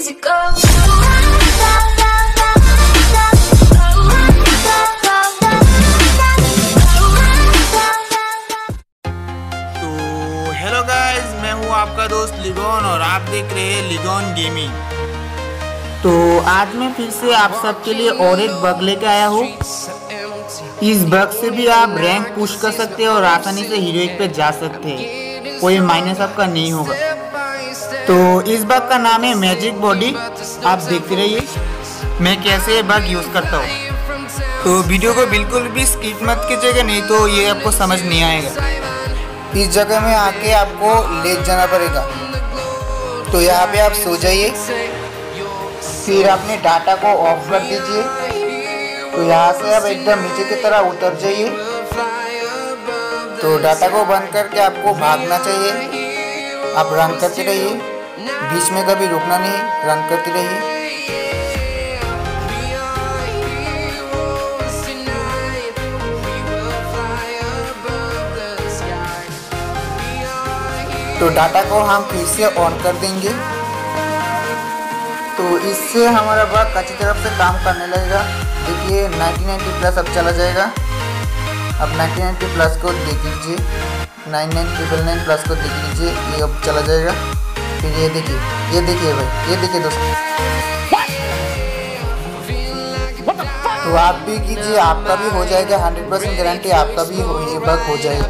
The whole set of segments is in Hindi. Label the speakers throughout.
Speaker 1: तो आपका दोस्त लिगोन और आप देख रहे हैं लिगोन गेमिंग तो आज मैं फिर से आप सबके लिए और एक बग लेके आया हूँ। इस बग से भी आप रैंक पुश कर सकते हैं और आसानी से हीरोइक पे जा सकते हैं। कोई माइनस आपका नहीं होगा। तो इस बग का नाम है मैजिक बॉडी आप देखते रहिए। मैं कैसे ये बग यूज़ करता हूँ? तो वीडियो को बिल्कुल भी स्किप मत कीजिएगा, नहीं तो ये आपको समझ नहीं आएगा। इस जगह में आके आपको ले जाना पड़ेगा। तो यहाँ पे आप सो जाइए। फिर अपने डाटा को ऑफ़ कर दीजिए। तो यहाँ से आप एकदम नीचे की तरह उतर जाइए। तो डाटा को बंद करके आपको भागना चाहिए। आप रन करते रहिए। बीच में कभी रुकना नहीं रन करती रहिए तो डाटा को हम फिर से ऑन कर देंगे। तो इससे हमारा बाग अच्छी तरफ़ से काम करने लगेगा। देखिए 1990 प्लस अब चला जाएगा। अब 1990 प्लस को देख लीजिए। 9999 प्लस को देख लीजिए, ये अब चला जाएगा। फिर ये देखिए ये देखिए भाई ये देखिए दोस्तों। तो आप भी कीजिए आपका भी हो जाएगा 100 परसेंट गारंटी आपका भी हो, ये बग हो जाएगा।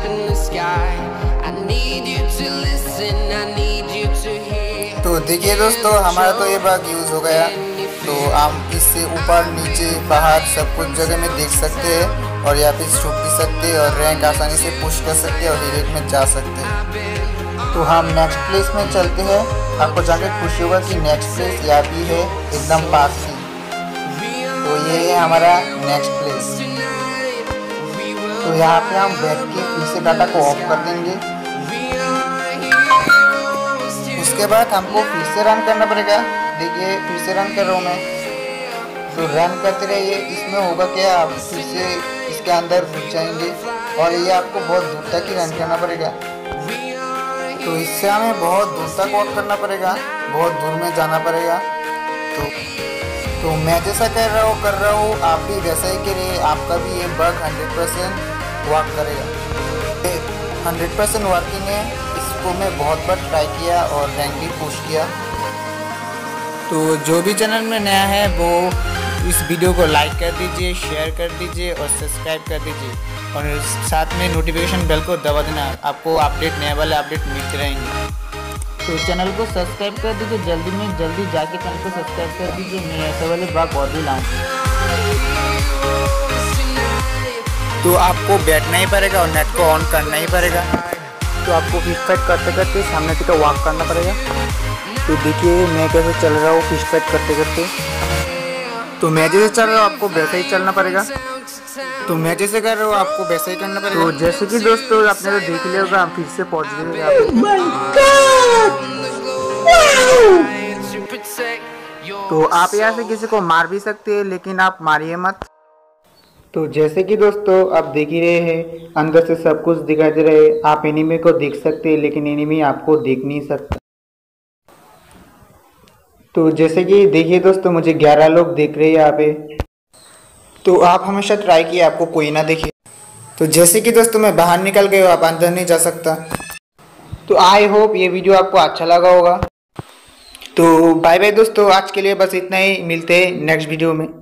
Speaker 1: तो देखिए दोस्तों हमारा तो ये बग यूज़ हो गया। तो आप इससे ऊपर नीचे बाहर सब कुछ जगह में देख सकते हैं। और यहाँ पे छुप भी सकते और रैंक आसानी से पुश कर सकते और डिरेक्ट में जा सकते हैं। तो हम नेक्स्ट प्लेस में चलते हैं। आपको जानकर खुशी होगा कि नेक्स्ट प्लेस यहाँ भी है, एकदम पास ही। तो ये है हमारा नेक्स्ट प्लेस तो यहाँ पे हम बैठ के फिर से डाटा को ऑफ़ कर देंगे। उसके बाद हमको फिर से रन करना पड़ेगा। देखिए, फिर से रन कर रहा हूँ मैं। तो रन करते रहिए। इसमें होगा क्या? आप फिर से इसके अंदर घुस जाएँगे। और ये आपको बहुत दूर तक ही रन करना पड़ेगा। तो इससे हमें बहुत दूर तक वॉक करना पड़ेगा। बहुत दूर में जाना पड़ेगा। तो तो मैं जैसा कर रहा हूँ, कर रहा हूँ। आप भी वैसा ही करिए। आपका भी ये बग हंड्रेड परसेंट वर्क करेगा। हंड्रेड परसेंट वर्किंग है। इसको मैं बहुत बार ट्राई किया और रैंक भी पुश किया। तो जो भी चैनल में नया है, वो इस वीडियो को लाइक कर दीजिए शेयर कर दीजिए और सब्सक्राइब कर दीजिए। और साथ में नोटिफिकेशन बेल को दबा देना, आपको अपडेट नए वाले अपडेट मिलते रहेंगे। तो चैनल को सब्सक्राइब कर दीजिए, जल्दी में जल्दी जाके चैनल को सब्सक्राइब कर दीजिए, मैं ऐसे वाले बाग और भी लाऊँ तो आपको बैठना ही पड़ेगा और नेट को ऑन करना ही पड़ेगा। तो आपको फाइट करते करते सामने तक वॉक करना पड़ेगा। तो देखिए मैं कैसे चल रहा हूँ फ़िश फाइट करते करते। तो मैं जैसे चल रहा हूँ आपको वैसे ही चलना पड़ेगा। तो मैं जैसे कर रहा हूँ आपको वैसे ही करना पड़ेगा। तो जैसे कि दोस्तों आपने तो देख लिया होगा हम फिर से पहुँच गए तो आप यहाँ से किसी को मार भी सकते हैं लेकिन आप मारिए मत। तो जैसे कि दोस्तों आप देख ही रहे हैं अंदर से सब कुछ दिखाई दे रहे हैं। आप एनिमी को देख सकते हैं लेकिन एनिमी आपको देख नहीं सकता। तो जैसे कि देखिए दोस्तों, मुझे 11 लोग देख रहे हैं यहाँ पे। तो आप हमेशा ट्राई किए, आपको कोई ना देखे। तो जैसे कि दोस्तों, मैं बाहर निकल गए आप अंदर नहीं जा सकता। तो आई होप ये वीडियो आपको अच्छा लगा होगा। तो बाय बाय दोस्तों, आज के लिए बस इतना ही। मिलते हैं नेक्स्ट वीडियो में।